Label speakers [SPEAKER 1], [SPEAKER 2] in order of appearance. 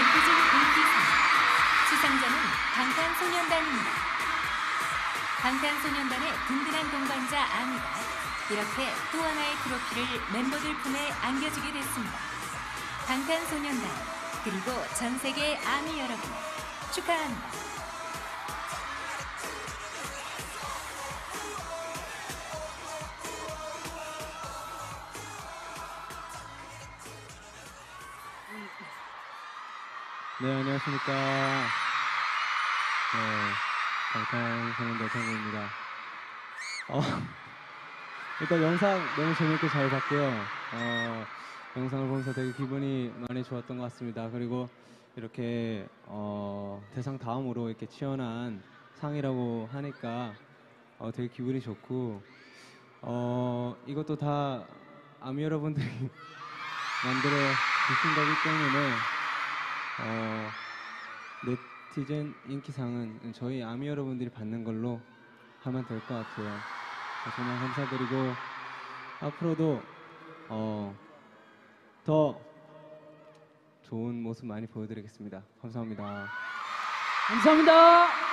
[SPEAKER 1] 예쁘진 인기상 수상자는 방탄소년단입니다. 방탄소년단의 든든한 동반자 아미가 이렇게 또 하나의 트로피를 멤버들 품에 안겨주게 됐습니다. 방탄소년단 그리고 전 세계 아미 여러분 축하합니다.
[SPEAKER 2] 네, 안녕하십니까. 네, 방탄 소년단 창구입니다. 어, 일단 영상 너무 재밌게 잘 봤고요. 어, 영상을 보면서 되게 기분이 많이 좋았던 것 같습니다. 그리고 이렇게 어, 대상 다음으로 이렇게 치열한 상이라고 하니까 어, 되게 기분이 좋고 어, 이것도 다 아미 여러분들이 만들어 주신 거기 때문에 어, 네티즌 인기상은 저희 아미 여러분들이 받는 걸로 하면 될 것 같아요. 어, 정말 감사드리고 앞으로도 어, 더 좋은 모습 많이 보여드리겠습니다. 감사합니다.
[SPEAKER 3] 감사합니다.
[SPEAKER 4] 와!